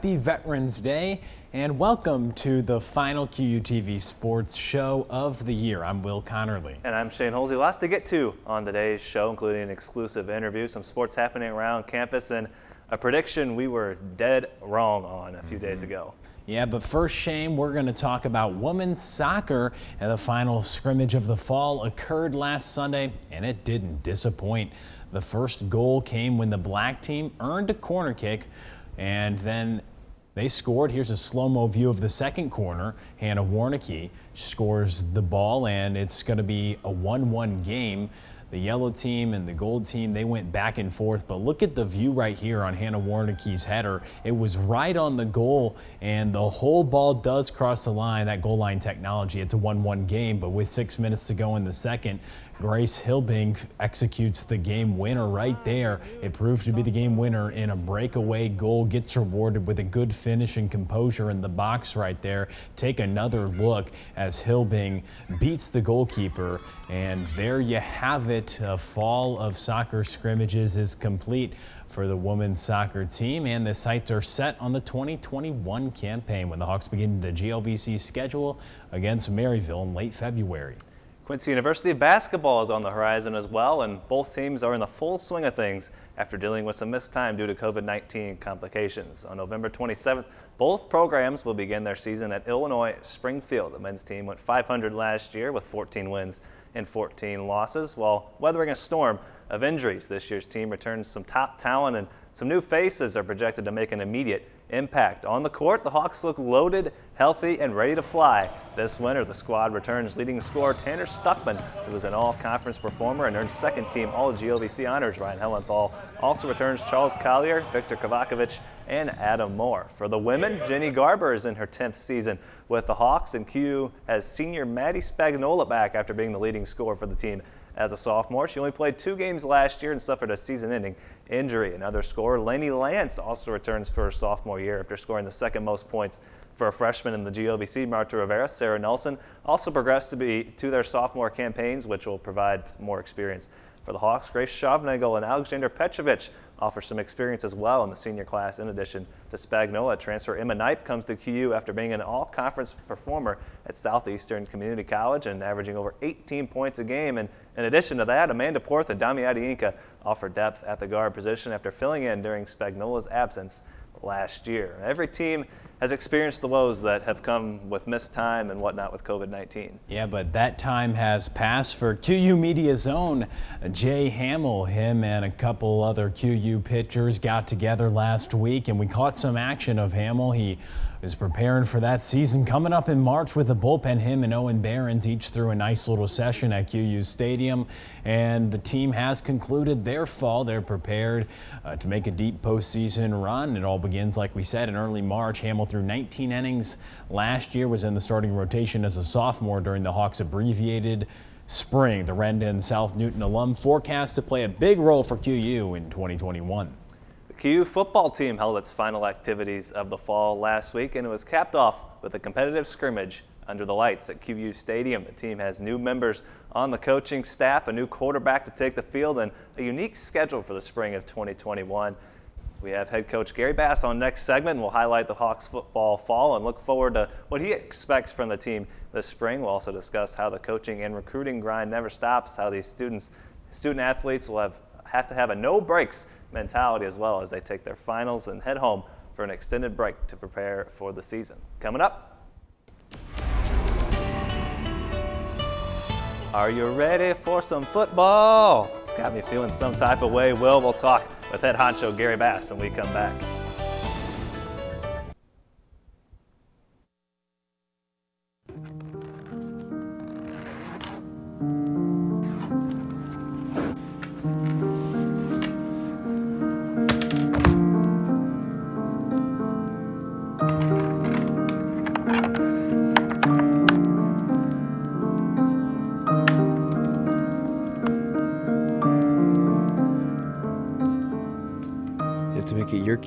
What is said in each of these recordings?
Happy Veterans Day and welcome to the final QUTV Sports Show of the year. I'm Will Conerly. And I'm Shane Hulsey. Lots to get to on today's show, including an exclusive interview, some sports happening around campus, and a prediction we were dead wrong on a few mm -hmm. days ago. Yeah, but first, Shane, we're going to talk about women's soccer. And the final scrimmage of the fall occurred last Sunday, and it didn't disappoint. The first goal came when the black team earned a corner kick, and then they scored. Here's a slow-mo view of the second corner. Hannah Warnicki scores the ball, and it's going to be a 1-1 game. The yellow team and the gold team, they went back and forth, but look at the view right here on Hannah Warnicki's header. It was right on the goal, and the whole ball does cross the line, that goal line technology. It's a 1-1 game, but with six minutes to go in the second, Grace Hilbing executes the game winner right there. It proved to be the game winner in a breakaway goal, gets rewarded with a good finish and composure in the box right there. Take another look as Hilbing beats the goalkeeper, and there you have it. A fall of soccer scrimmages is complete for the women's soccer team, and the sights are set on the 2021 campaign when the Hawks begin the GLVC schedule against Maryville in late February. Quincy University basketball is on the horizon as well, and both teams are in the full swing of things after dealing with some missed time due to COVID-19 complications. On November 27th, both programs will begin their season at Illinois Springfield. The men's team went 500 last year with 14 wins and 14 losses, while weathering a storm of injuries. This year's team returns some top talent and some new faces are projected to make an immediate impact. On the court, the Hawks look loaded, healthy, and ready to fly. This winter, the squad returns leading scorer Tanner Stuckman, who was an all-conference performer and earned second-team All-GLVC honors. Ryan Hellenthal also returns Charles Collier, Victor Kovakovic, and Adam Moore. For the women, Jenny Garber is in her 10th season with the Hawks, and Q has senior Maddie Spagnola back after being the leading scorer for the team as a sophomore. She only played two games last year and suffered a season-ending injury. Another scorer, Lainey Lance, also returns for her sophomore year after scoring the second most points for a freshman in the GLVC. Marta Rivera, Sarah Nelson also progressed to be to their sophomore campaigns, which will provide more experience for the Hawks. Grace Shavnagel and Alexander Petrovic offer some experience as well in the senior class in addition to Spagnola. Transfer Emma Knipe comes to QU after being an all-conference performer at Southeastern Community College and averaging over 18 points a game. And in addition to that, Amanda Porth and Damiati Inca offer depth at the guard position after filling in during Spagnola's absence last year. Every team has experienced the woes that have come with missed time and whatnot with COVID-19. Yeah, but that time has passed for QU Media's own Jay Hamill. Him and a couple other QU pitchers got together last week and we caught some action of Hamill. He is preparing for that season coming up in March with a bullpen. Him and Owen Behrens each threw a nice little session at QU Stadium, and the team has concluded their fall. They're prepared uh, to make a deep postseason run. It all begins, like we said, in early March. Hamill threw 19 innings last year, was in the starting rotation as a sophomore during the Hawks' abbreviated spring. The Rendon South Newton alum forecast to play a big role for QU in 2021. QU football team held its final activities of the fall last week and it was capped off with a competitive scrimmage under the lights at QU Stadium. The team has new members on the coaching staff, a new quarterback to take the field, and a unique schedule for the spring of 2021. We have head coach Gary Bass on next segment, and we'll highlight the Hawks football fall and look forward to what he expects from the team this spring. We'll also discuss how the coaching and recruiting grind never stops, how these students, student athletes will have, have to have a no breaks mentality as well as they take their finals and head home for an extended break to prepare for the season. Coming up, Are you ready for some football? It's got me feeling some type of way. Will, we'll talk with head honcho Gary Bass when we come back.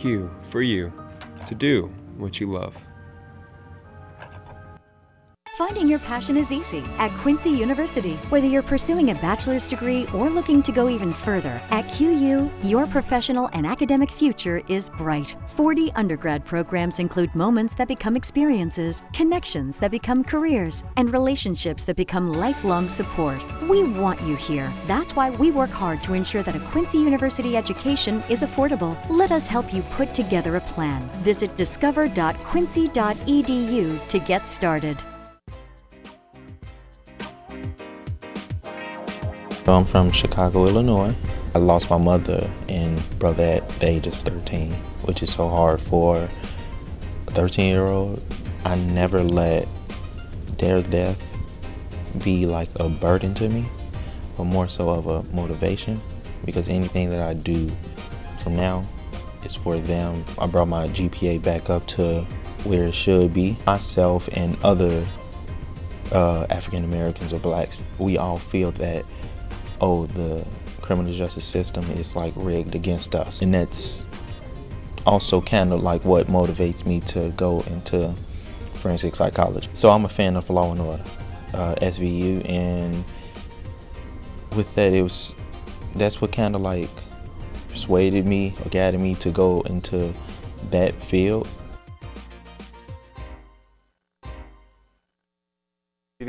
Cue for you to do what you love. Your passion is easy at Quincy University. Whether you're pursuing a bachelor's degree or looking to go even further, at QU, your professional and academic future is bright. 40 undergrad programs include moments that become experiences, connections that become careers, and relationships that become lifelong support. We want you here. That's why we work hard to ensure that a Quincy University education is affordable. Let us help you put together a plan. Visit discover.quincy.edu to get started. I'm from Chicago, Illinois. I lost my mother and brother at the age of 13, which is so hard for a 13 year old. I never let their death be like a burden to me, but more so of a motivation because anything that I do from now is for them. I brought my GPA back up to where it should be. Myself and other uh, African Americans or blacks, we all feel that oh, the criminal justice system is like rigged against us. And that's also kind of like what motivates me to go into forensic psychology. So I'm a fan of Law and Order, uh, SVU, and with that, it was that's what kind of like persuaded me or guided me to go into that field.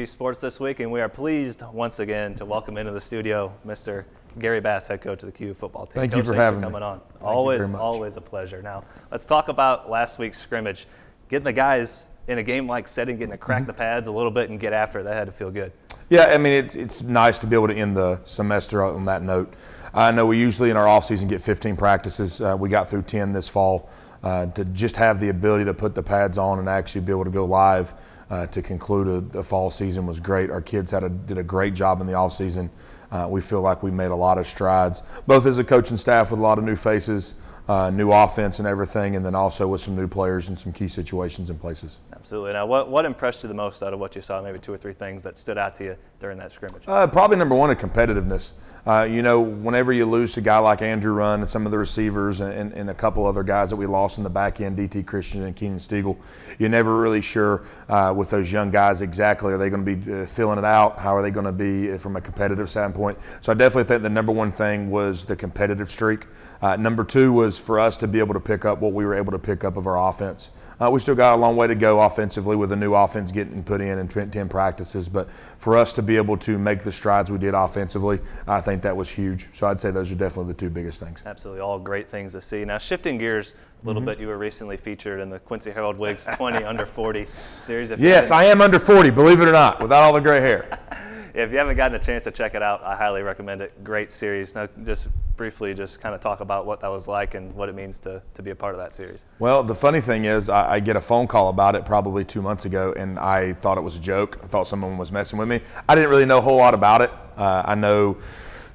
Sports this week, and we are pleased once again to welcome into the studio Mr. Gary Bass, head coach of the QU football team. Thank coach, you for having for coming me. on. Thank always, always a pleasure. Now, let's talk about last week's scrimmage. Getting the guys in a game-like setting, getting to crack Mm-hmm. the pads a little bit and get after it, that had to feel good. Yeah, I mean, it's, it's nice to be able to end the semester on that note. I know we usually in our off season get 15 practices. Uh, we got through 10 this fall. Uh, to just have the ability to put the pads on and actually be able to go live uh, to conclude the fall season was great. Our kids had a, did a great job in the off season. Uh, we feel like we made a lot of strides, both as a coaching staff with a lot of new faces, uh, new offense and everything, and then also with some new players and some key situations in places. Absolutely. Now, what, what impressed you the most out of what you saw? Maybe two or three things that stood out to you during that scrimmage. Uh, probably number one, a competitiveness. Uh, you know, whenever you lose a guy like Andrew Runn and some of the receivers and, and, and a couple other guys that we lost in the back end, DT Christian and Keenan Stiegel, you're never really sure uh, with those young guys exactly are they going to be uh, filling it out? How are they going to be uh, from a competitive standpoint? So I definitely think the number one thing was the competitive streak. Uh, number two was for us to be able to pick up what we were able to pick up of our offense. Uh, we still got a long way to go offensively with a new offense getting put in in 10 practices. But for us to be able to make the strides we did offensively, I think that was huge. So I'd say those are definitely the two biggest things. Absolutely, all great things to see. Now, shifting gears a little Mm-hmm. bit, you were recently featured in the Quincy Herald-Whig's 20 Under 40 series. Yes, I am under 40, believe it or not, without all the gray hair. If you haven't gotten a chance to check it out, I highly recommend it. Great series. Now, just briefly, just kind of talk about what that was like and what it means to, to be a part of that series. Well, the funny thing is, I, I get a phone call about it probably two months ago, and I thought it was a joke. I thought someone was messing with me. I didn't really know a whole lot about it. Uh, I know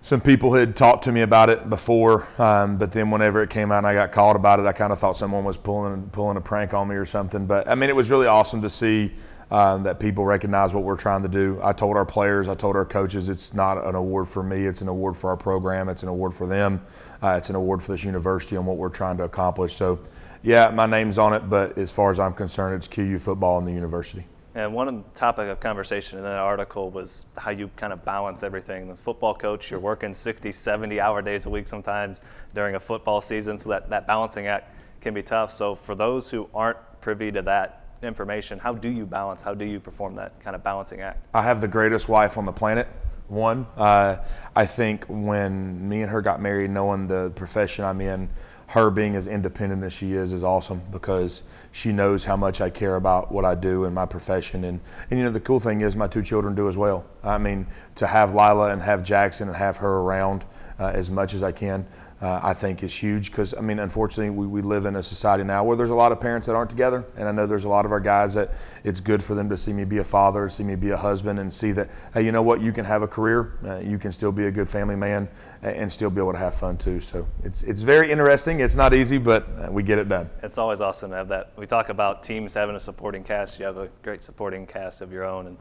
some people had talked to me about it before, um, but then whenever it came out and I got called about it, I kind of thought someone was pulling pulling a prank on me or something. But I mean, it was really awesome to see. Um, that people recognize what we're trying to do. I told our players, I told our coaches, it's not an award for me, it's an award for our program, it's an award for them, uh, it's an award for this university and what we're trying to accomplish. So, yeah, my name's on it, but as far as I'm concerned, it's QU football and the university. And one topic of conversation in that article was how you kind of balance everything. The football coach, you're working 60, 70 hour days a week sometimes during a football season, so that, that balancing act can be tough. So, for those who aren't privy to that information, how do you balance? How do you perform that kind of balancing act? I have the greatest wife on the planet. One, uh, I think when me and her got married, knowing the profession I'm in, her being as independent as she is is awesome because she knows how much I care about what I do in my profession. And, and you know, the cool thing is my two children do as well. I mean, to have Lila and have Jackson and have her around uh, as much as I can, uh, I think is huge because, I mean, unfortunately, we, we live in a society now where there's a lot of parents that aren't together. And I know there's a lot of our guys that it's good for them to see me be a father, see me be a husband, and see that, hey, you know what, you can have a career, uh, you can still be a good family man, and, still be able to have fun too. So it's, it's very interesting. It's not easy, but uh, we get it done. It's always awesome to have that. We talk about teams having a supporting cast. You have a great supporting cast of your own. And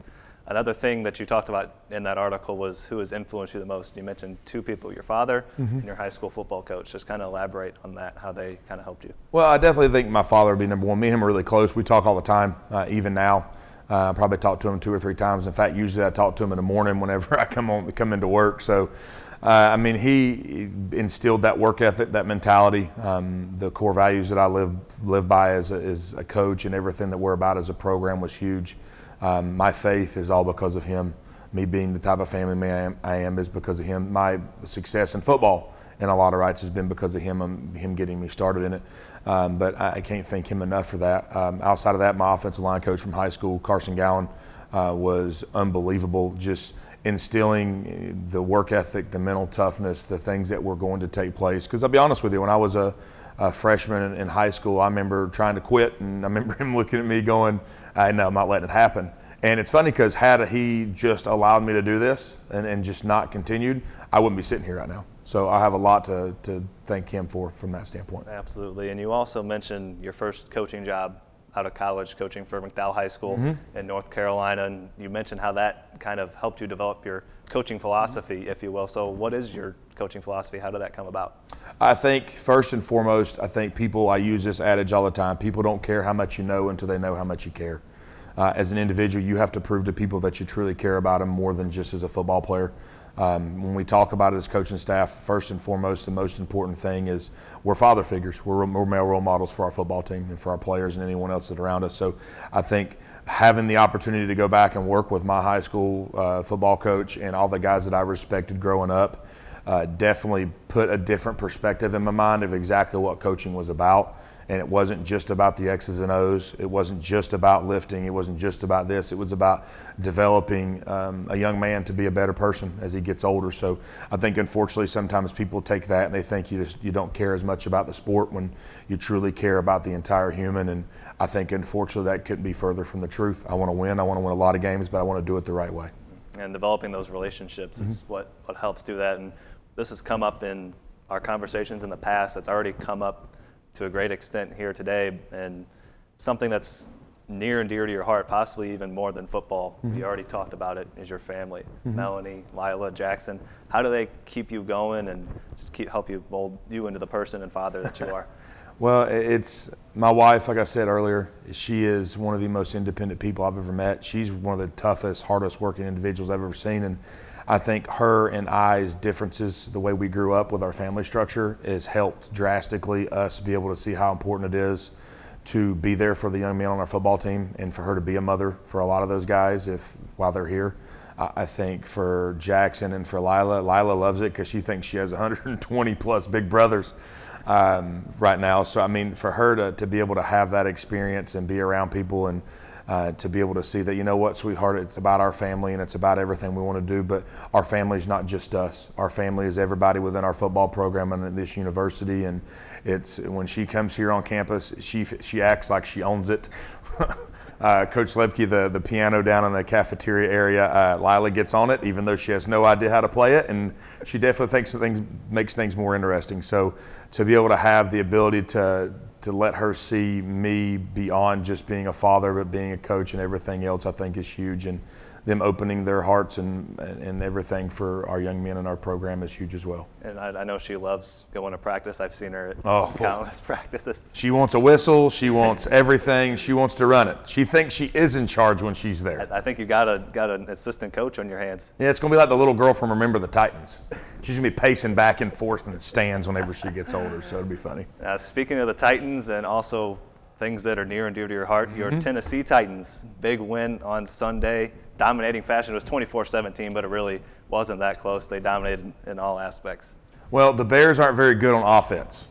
another thing that you talked about in that article was who has influenced you the most. You mentioned two people: your father and your high school football coach. Just kind of elaborate on that, how they kind of helped you. Well, I definitely think my father would be number one. Me and him are really close. We talk all the time, uh, even now. Uh, I probably talked to him two or three times. In fact, usually I talk to him in the morning whenever I come on come into work. So, uh, I mean, he instilled that work ethic, that mentality, um, the core values that I live live by as a, as a coach, and everything that we're about as a program was huge. Um, my faith is all because of him. Me being the type of family man I am, I am is because of him. My success in football in a lot of rights has been because of him, um, him getting me started in it. Um, but I, I, can't thank him enough for that. Um, outside of that, my offensive line coach from high school, Carson Gowan, uh, was unbelievable. Just instilling the work ethic, the mental toughness, the things that were going to take place. Because I'll be honest with you, when I was a, a freshman in, in, high school, I remember trying to quit, and I remember him looking at me going, "I know I'm not letting it happen." And it's funny because had he just allowed me to do this and, and just not continued, I wouldn't be sitting here right now. So I have a lot to, to thank him for from that standpoint. Absolutely. And you also mentioned your first coaching job out of college, coaching for McDowell High School mm-hmm. in North Carolina. And you mentioned how that kind of helped you develop your coaching philosophy, if you will. So, what is your coaching philosophy? How did that come about? I think, first and foremost, I think people, I use this adage all the time people don't care how much you know until they know how much you care. Uh, as an individual, you have to prove to people that you truly care about them more than just as a football player. Um, when we talk about it as coaching staff, first and foremost, the most important thing is we're father figures. We're, we're male role models for our football team and for our players and anyone else that around us. So I think having the opportunity to go back and work with my high school uh, football coach and all the guys that I respected growing up uh, definitely put a different perspective in my mind of exactly what coaching was about and it wasn't just about the X's and O's. It wasn't just about lifting. It wasn't just about this. It was about developing um, a young man to be a better person as he gets older. So I think, unfortunately, sometimes people take that and they think you just you don't care as much about the sport when you truly care about the entire human. And I think, unfortunately, that couldn't be further from the truth. I want to win. I want to win a lot of games, but I want to do it the right way. And developing those relationships mm-hmm. is what what helps do that. And this has come up in our conversations in the past. That's already come up to a great extent here today, and something that's near and dear to your heart, possibly even more than football. Mm-hmm. You already talked about it. Is your family, mm-hmm. Melanie, Lila, Jackson? How do they keep you going and just keep help you mold you into the person and father that you are? well, it's my wife. Like I said earlier, she is one of the most independent people I've ever met. She's one of the toughest, hardest working individuals I've ever seen, and I think her and I's differences, the way we grew up with our family structure, has helped drastically us be able to see how important it is to be there for the young men on our football team and for her to be a mother for a lot of those guys if while they're here. I think for Jackson and for Lila, Lila loves it because she thinks she has 120 plus big brothers um, right now. So I mean, for her to, to be able to have that experience and be around people and uh, to be able to see that you know what, sweetheart, it's about our family and it's about everything we want to do. But our family is not just us. Our family is everybody within our football program and at this university. And it's when she comes here on campus, she she acts like she owns it. Uh, Coach Lepke, the, the piano down in the cafeteria area, uh, Lila gets on it, even though she has no idea how to play it, and she definitely thinks things makes things more interesting. So to be able to have the ability to to let her see me beyond just being a father, but being a coach and everything else, I think is huge. And them opening their hearts and, and everything for our young men in our program is huge as well. And I, I know she loves going to practice. I've seen her at oh, countless practices. She wants a whistle. She wants everything. She wants to run it. She thinks she is in charge when she's there. I, I think you got a got an assistant coach on your hands. Yeah, it's gonna be like the little girl from Remember the Titans. She's gonna be pacing back and forth in the stands whenever she gets older. So it'll be funny. Uh, speaking of the Titans and also things that are near and dear to your heart, mm-hmm. your Tennessee Titans big win on Sunday dominating fashion. It was 24-17, but it really wasn't that close. They dominated in all aspects. Well, the Bears aren't very good on offense.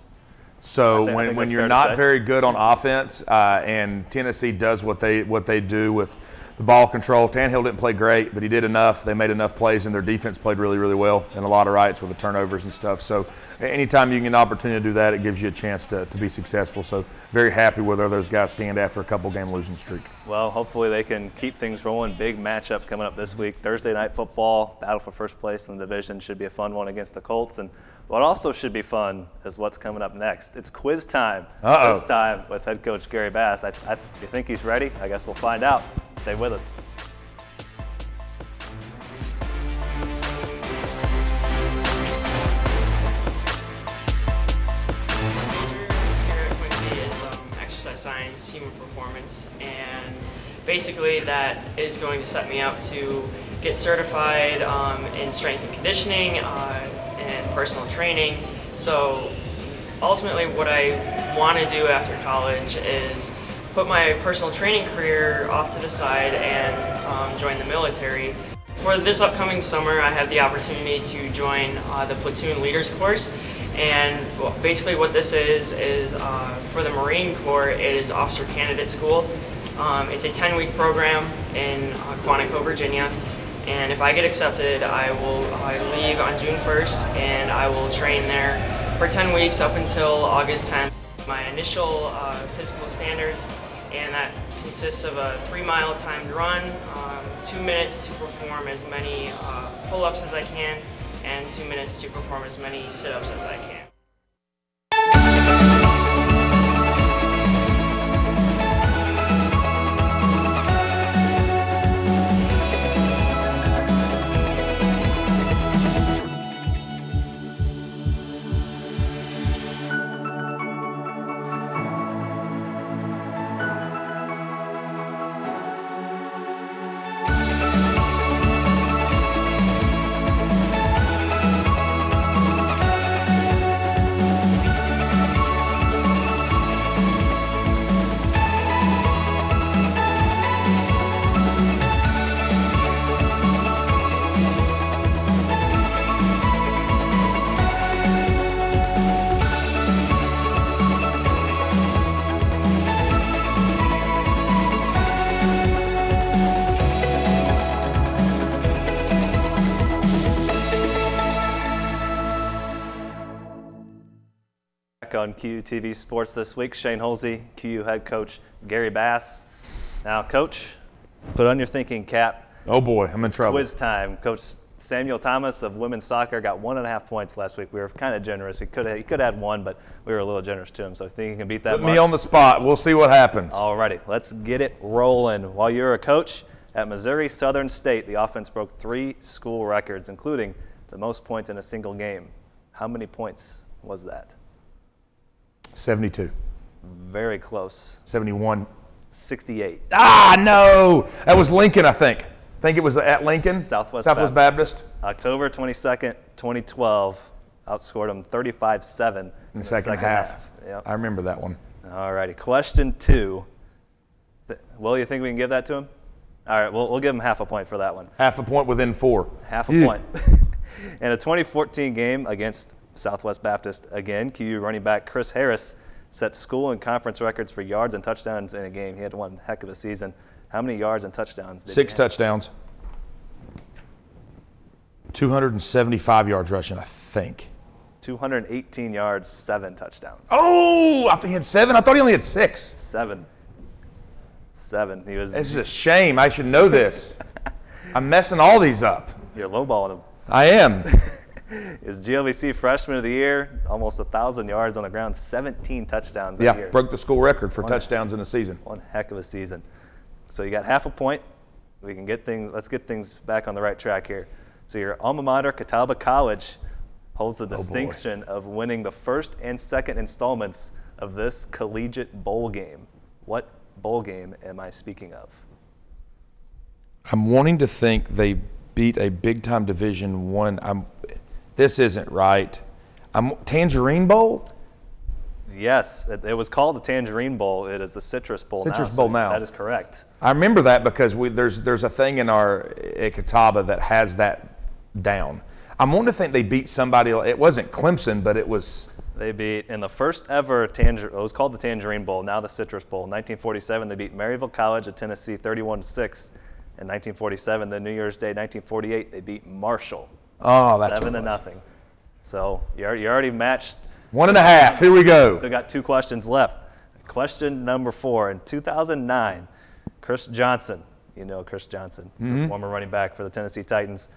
So think, when, when you're not very good on offense, uh, and Tennessee does what they what they do with the ball control. Tannehill didn't play great, but he did enough. They made enough plays, and their defense played really, really well and a lot of rights with the turnovers and stuff. So anytime you get an opportunity to do that, it gives you a chance to, to be successful. So very happy with where those guys stand after a couple game losing streak. Well, hopefully they can keep things rolling. Big matchup coming up this week. Thursday night football, battle for first place in the division should be a fun one against the Colts. And what also should be fun is what's coming up next. It's quiz time. Uh-oh. Quiz time with head coach Gary Bass. I, I, you think he's ready? I guess we'll find out. Stay with us. Um, exercise science, human performance, and basically, that is going to set me up to get certified um, in strength and conditioning uh, and personal training. So ultimately, what I want to do after college is put my personal training career off to the side and um, join the military. For this upcoming summer, I have the opportunity to join uh, the platoon leaders course. And basically what this is, is uh, for the Marine Corps, it is officer candidate school. Um, it's a 10 week program in uh, Quantico, Virginia. And if I get accepted, I will uh, leave on June 1st and I will train there for 10 weeks up until August 10th. My initial uh, physical standards, and that consists of a three mile timed run, um, two minutes to perform as many uh, pull ups as I can, and two minutes to perform as many sit ups as I can. On QU TV Sports this week. Shane Hulsey, QU head coach Gary Bass. Now, coach, put on your thinking cap. Oh boy, I'm in trouble. Quiz time. Coach Samuel Thomas of women's soccer got one and a half points last week. We were kind of generous. We could have, he could have had one, but we were a little generous to him. So I think he can beat that. Put mark. me on the spot. We'll see what happens. Alrighty, let's get it rolling. While you're a coach at Missouri Southern State, the offense broke three school records, including the most points in a single game. How many points was that? 72. Very close. 71. 68. Ah, no. That was Lincoln, I think. I think it was at Lincoln. Southwest Southwest Baptist. October 22nd, 2012, outscored them 35-7 in, In the second, half. Yep. I remember that one. All righty. Question two. Will, you think we can give that to him? All right, we'll, we'll give him half a point for that one. Half a point within four. Half a Yeah. point. In a 2014 game against Southwest Baptist, again, QU running back Chris Harris set school and conference records for yards and touchdowns in a game. He had one heck of a season. How many yards and touchdowns did Six he have? touchdowns. 275 yards rushing, I think. 218 yards, seven touchdowns. Oh, I think he had seven. I thought he only had six. Seven. Seven. He was. This is a shame. I should know this. I'm messing all these up. You're lowballing him. I am. Is GLVC freshman of the year, almost a thousand yards on the ground, 17 touchdowns Yeah, year. broke the school record for touchdowns in a season. One heck of a season. So you got half a point. We can get things. Let's get things back on the right track here. So your alma mater, Catawba College, holds the oh, distinction of winning the first and second installments of this collegiate bowl game. What bowl game am I speaking of? I'm wanting to think they beat a big time Division One. I'm. This isn't right. I'm Tangerine Bowl. Yes, it, it was called the Tangerine Bowl. It is the Citrus Bowl now. Citrus so Bowl now. That is correct. I remember that because we, there's there's a thing in our at Catawba that has that down. I'm wanting to think they beat somebody. It wasn't Clemson, but it was. They beat in the first ever Tanger. It was called the Tangerine Bowl, now the Citrus Bowl. In 1947, they beat Maryville College of Tennessee 31-6. In 1947, the New Year's Day, 1948, they beat Marshall Oh, that's seven to nothing. So you already matched. One and a half. Here we go. Still got two questions left. Question number four. In 2009, Chris Johnson, you know Chris Johnson, Mm-hmm. the former running back for the Tennessee Titans,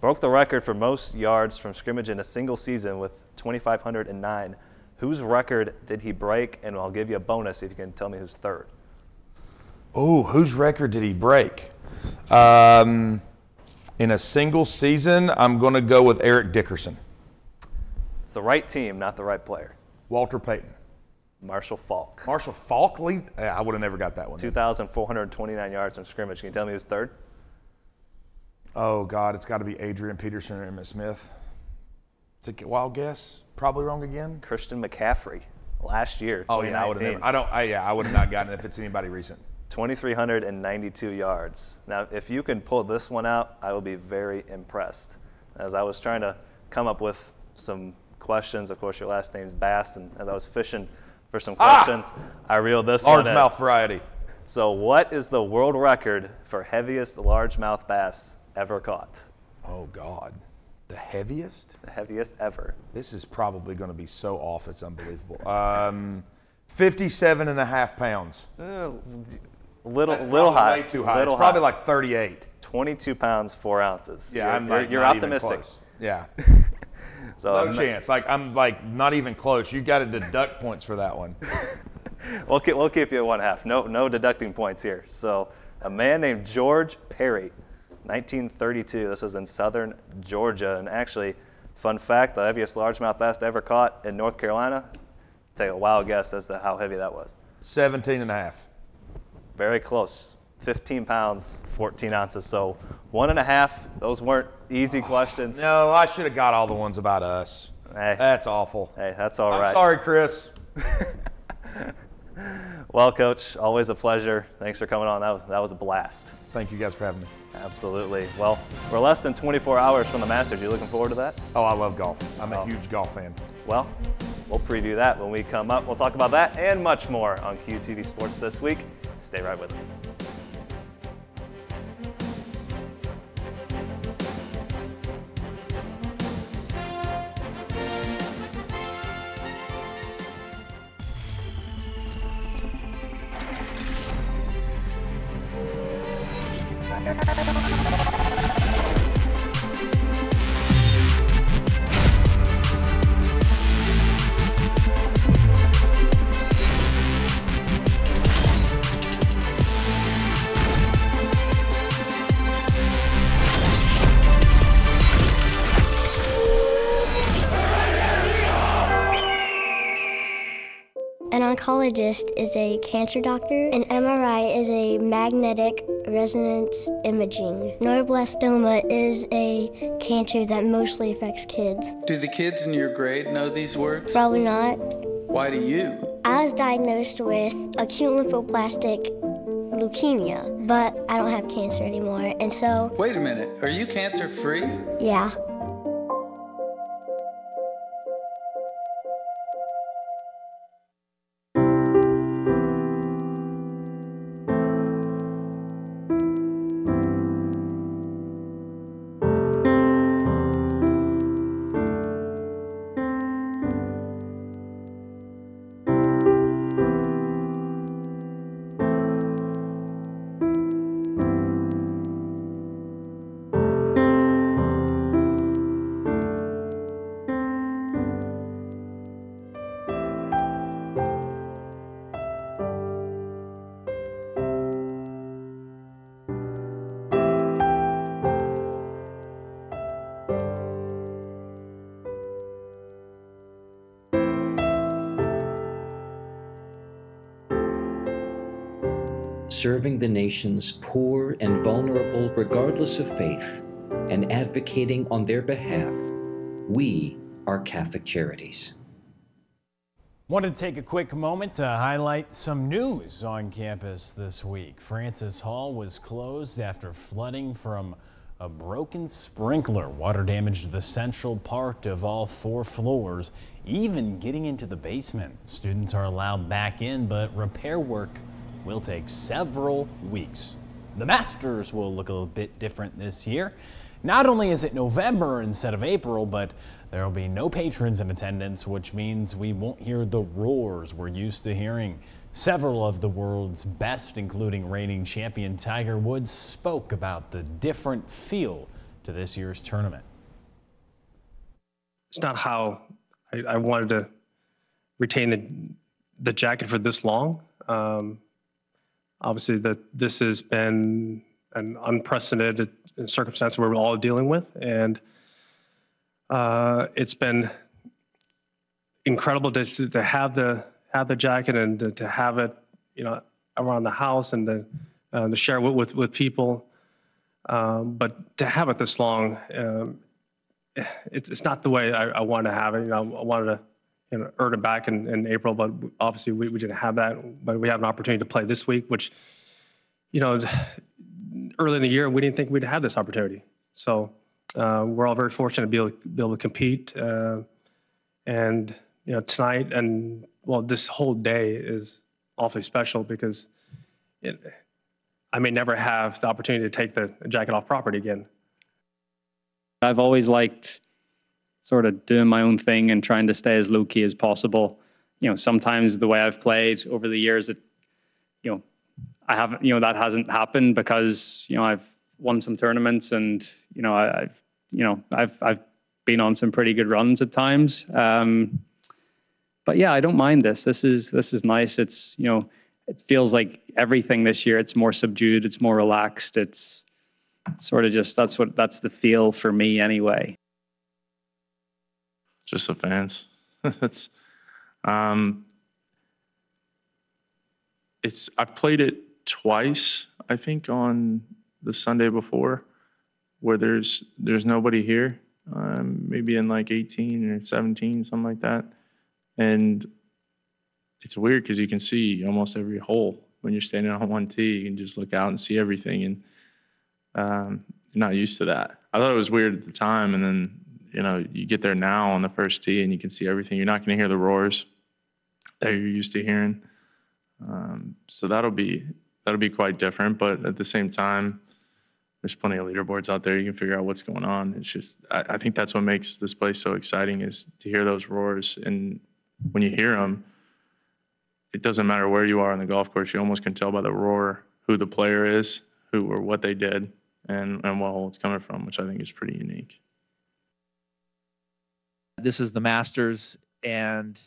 broke the record for most yards from scrimmage in a single season with 2,509. Whose record did he break? And I'll give you a bonus if you can tell me who's third. Oh, whose record did he break? Um, in a single season, I'm going to go with Eric Dickerson. It's the right team, not the right player. Walter Payton. Marshall Faulk. Marshall Faulk lead? Yeah, I would have never got that one. 2,429 yards from scrimmage. Can you tell me who's third? Oh God, it's got to be Adrian Peterson or Emmitt Smith. It's a wild guess. Probably wrong again. Christian McCaffrey. Last year. Oh yeah, I would have 2019. never. I don't. I, yeah, I would have not gotten it if it's anybody recent. 2,392 yards. Now, if you can pull this one out, I will be very impressed. As I was trying to come up with some questions, of course, your last name's Bass, and as I was fishing for some questions, I reeled this one in. Largemouth variety. So, what is the world record for heaviest largemouth bass ever caught? Oh God, the heaviest. The heaviest ever. This is probably going to be so off. It's unbelievable. Um, 57 and a half pounds. Uh, little, That's little high. Way too high. It's probably high. like 38. 22 pounds, 4 ounces. Yeah, you're, I'm you're, you're not even optimistic. Yeah. So No I'm- chance. Like I'm like not even close. You got to deduct points for that one. We'll keep, we'll keep you at one half. No, no deducting points here. So, a man named George Perry, 1932. This was in southern Georgia. And actually, fun fact the heaviest largemouth bass ever caught in North Carolina. Take a wild guess as to how heavy that was. 17 and a half. Very close. 15 pounds, 14 ounces. So, one and a half. Those weren't easy oh, questions. No, I should have got all the ones about us. Hey, That's awful. hey, that's all I'm right. sorry, Chris. Well, Coach, always a pleasure. Thanks for coming on. That was, that was a blast. Thank you guys for having me. Absolutely. Well, we're less than 24 hours from the Masters. You looking forward to that? Oh, I love golf. I'm a Oh. huge golf fan. Well, we'll preview that when we come up. We'll talk about that and much more on QTV Sports this week. Stay right with us. An oncologist is a cancer doctor. An MRI is a magnetic resonance imaging. Neuroblastoma is a cancer that mostly affects kids. Do the kids in your grade know these words? Probably not. Why do you? I was diagnosed with acute lymphoblastic leukemia, but I don't have cancer anymore. And so, Wait a minute, are you cancer free? yeah. Serving the nation's poor and vulnerable regardless of faith, and advocating on their behalf. We are Catholic Charities. Wanted to take a quick moment to highlight some news on campus this week. Francis Hall was closed after flooding from a broken sprinkler. Water damaged the central part of all four floors, even getting into the basement. Students are allowed back in, but repair work will take several weeks. The Masters will look a little bit different this year. Not only is it November instead of April, but there will be no patrons in attendance, which means we won't hear the roars we're used to hearing. Several of the world's best, including reigning champion Tiger Woods, spoke about the different feel to this year's tournament. it's not how I, I wanted to retain the the jacket for this long. Um, obviously, that this has been an unprecedented circumstance we're all dealing with, and uh, it's been incredible to, to have the have the jacket and to, to have it, you know, around the house and to, uh, to share with, with, with people. Um, but to have it this long, um, it's, it's not the way I, I wanted to have it. You know, I wanted to, you know, earn it back in, in April, but obviously we, we didn't have that. But we have an opportunity to play this week, which, you know, early in the year, we didn't think we'd have this opportunity. So uh, we're all very fortunate to be able, be able to compete. Uh, and, you know, tonight and, well, this whole day is awfully special because it, I may never have the opportunity to take the jacket off property again. I've always liked sort of doing my own thing and trying to stay as low key as possible. You know, sometimes the way I've played over the years, it, you know, I haven't, you know, that hasn't happened because you know I've won some tournaments and you know I, have you know I've I've been on some pretty good runs at times. Um, but yeah, I don't mind this. This is this is nice. It's you know it feels like everything this year. It's more subdued. It's more relaxed. It's sort of just that's what that's the feel for me anyway. Just the fans. it's um, it's I've played it twice. I think on the Sunday before, where there's there's nobody here. Um, maybe in like 18 or 17, something like that, and it's weird because you can see almost every hole when you're standing on one tee. You can just look out and see everything, and um, you're not used to that. I thought it was weird at the time, and then you know you get there now on the first tee and you can see everything. You're not going to hear the roars that you're used to hearing. Um, so that'll be that'll be quite different. But at the same time, there's plenty of leaderboards out there. You can figure out what's going on. It's just I, I think that's what makes this place so exciting is to hear those roars. And when you hear them, it doesn't matter where you are on the golf course. You almost can tell by the roar who the player is, who or what they did, and and hole it's coming from, which I think is pretty unique. This is the Masters, and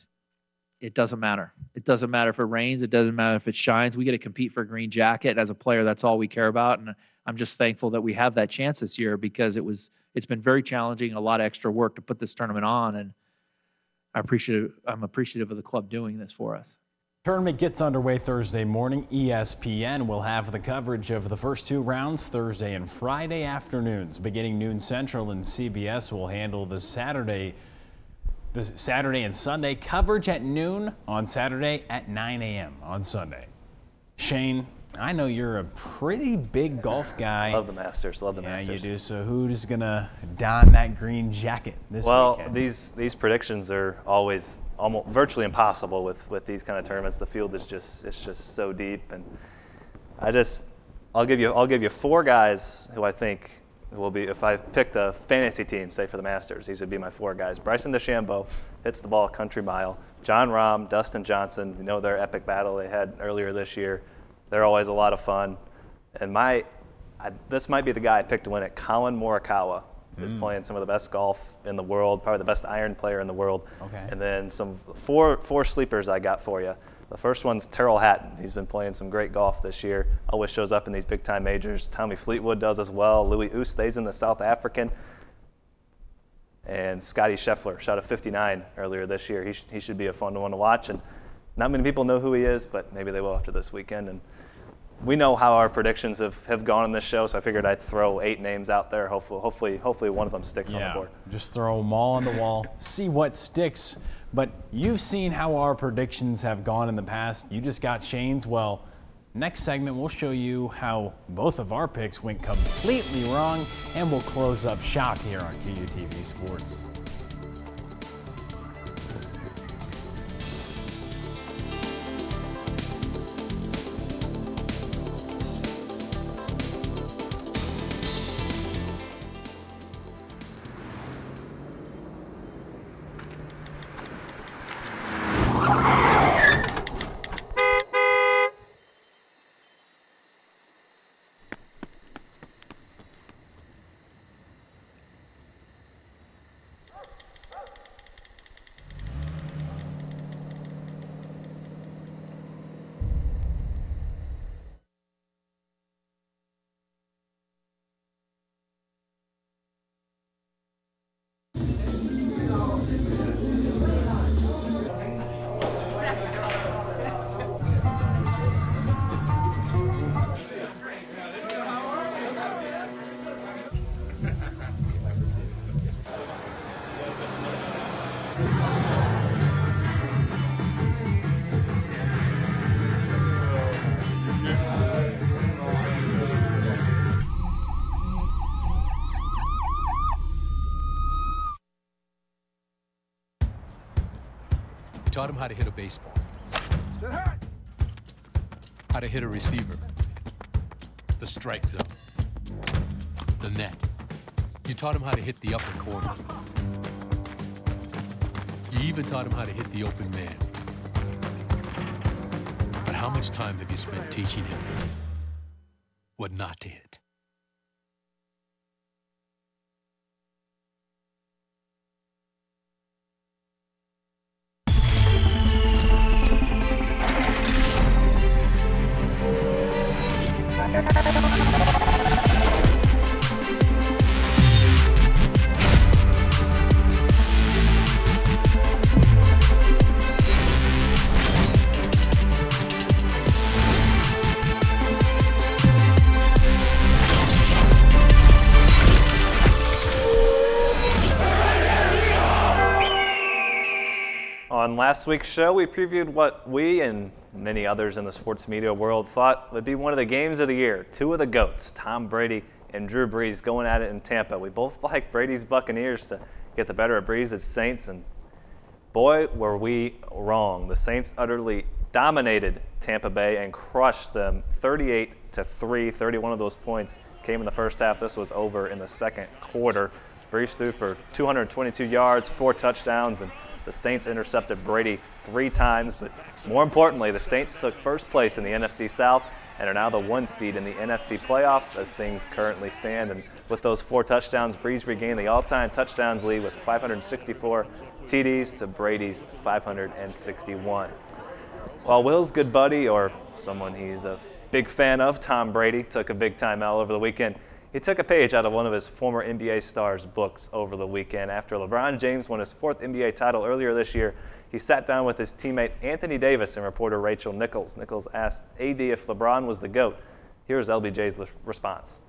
it doesn't matter. It doesn't matter if it rains. It doesn't matter if it shines. We get to compete for a green jacket. As a player, that's all we care about. And I'm just thankful that we have that chance this year because it was it's been very challenging, a lot of extra work to put this tournament on, and I appreciate I'm appreciative of the club doing this for us. Tournament gets underway Thursday morning. ESPN will have the coverage of the first two rounds Thursday and Friday afternoons, beginning noon Central, and CBS will handle the Saturday the Saturday and Sunday coverage at noon on Saturday at 9 a.m. on Sunday. Shane, I know you're a pretty big golf guy. Love the Masters. Love the yeah, Masters. Yeah, you do. So who's gonna don that green jacket this well, weekend? Well, these these predictions are always almost virtually impossible with with these kind of tournaments. The field is just it's just so deep, and I just I'll give you I'll give you four guys who I think will be if I picked a fantasy team, say for the Masters, these would be my four guys. Bryson DeChambeau hits the ball a country mile. Jon Rahm, Dustin Johnson, you know their epic battle they had earlier this year. They're always a lot of fun. And my, I, this might be the guy I picked to win it. Collin Morikawa is Mm. playing some of the best golf in the world, probably the best iron player in the world. Okay. And then some four four sleepers I got for you. The first one's Tyrrell Hatton. He's been playing some great golf this year. Always shows up in these big time majors. Tommy Fleetwood does as well. Louis Oosthuizen, the South African. And Scottie Scheffler shot a 59 earlier this year. He, sh- he should be a fun one to watch. And not many people know who he is, but maybe they will after this weekend. And we know how our predictions have, have gone in this show, so I figured I'd throw eight names out there. Hopefully, hopefully, hopefully one of them sticks on the board. just throw them all on the wall, see what sticks. But you've seen how our predictions have gone in the past. You just got Shane's. Well, next segment, we'll show you how both of our picks went completely wrong, and we'll close up shop here on QUTV Sports. Taught him how to hit a baseball, how to hit a receiver, the strike zone, the net. You taught him how to hit the upper corner. You even taught him how to hit the open man. But how much time have you spent teaching him what not to hit? Last week's show, we previewed what we and many others in the sports media world thought would be one of the games of the year. Two of the GOATs, Tom Brady and Drew Brees, going at it in Tampa. We both like Brady's Buccaneers to get the better of Brees' at Saints, and boy, were we wrong. The Saints utterly dominated Tampa Bay and crushed them 38 to 3. 31 of those points came in the first half. This was over in the second quarter. Brees threw for 222 yards, four touchdowns, and the Saints intercepted Brady three times, but more importantly, the Saints took first place in the NFC South and are now the one seed in the NFC playoffs as things currently stand. And with those four touchdowns, Brees regained the all-time touchdowns lead with 564 TDs to Brady's 561. While Will's good buddy, or someone he's a big fan of, Tom Brady, took a big time L over the weekend, he took a page out of one of his former NBA stars' books over the weekend. After LeBron James won his fourth NBA title earlier this year, he sat down with his teammate Anthony Davis and reporter Rachel Nichols. Nichols asked AD if LeBron was the GOAT. Here's LBJ's response.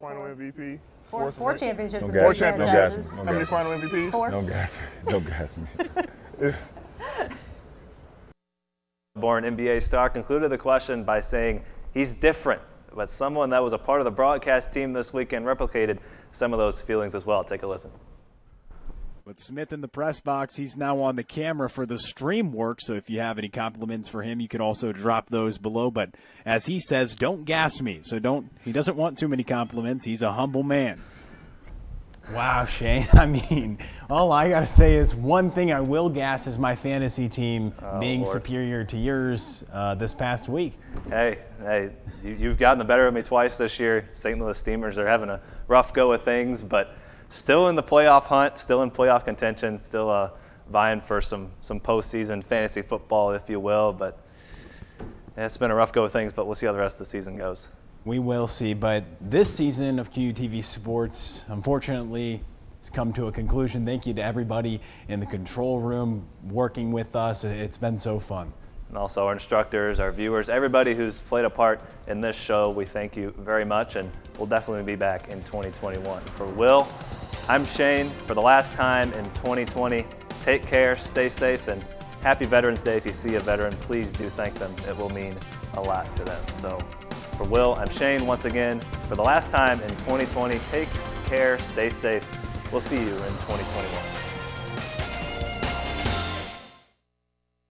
Final MVP. Four, four championships. No with four the championships. franchises. No How many final MVPs? Four. No gas. No gas me. It's Born NBA star concluded the question by saying he's different, but someone that was a part of the broadcast team this weekend replicated some of those feelings as well. Take a listen. With Smith in the press box, he's now on the camera for the stream work. So if you have any compliments for him, you can also drop those below. But as he says, don't gas me. So don't, he doesn't want too many compliments. He's a humble man. Wow, Shane. I mean, all I got to say is one thing I will gas is my fantasy team Oh, being Lord. superior to yours uh, this past week. Hey, hey, you, you've gotten the better of me twice this year. St. Louis Steamers are having a rough go of things, but still in the playoff hunt, still in playoff contention, still uh, vying for some some postseason fantasy football, if you will. But yeah, it's been a rough go of things, but we'll see how the rest of the season goes. We will see, but this season of QUTV Sports, unfortunately, has come to a conclusion. Thank you to everybody in the control room working with us. It's been so fun. And also our instructors, our viewers, everybody who's played a part in this show, we thank you very much, and we'll definitely be back in 2021. For Will, I'm Shane. For the last time in 2020, take care, stay safe, and happy Veterans Day. If you see a veteran, please do thank them. It will mean a lot to them. So for Will, I'm Shane once again. For the last time in 2020, take care, stay safe. We'll see you in 2021.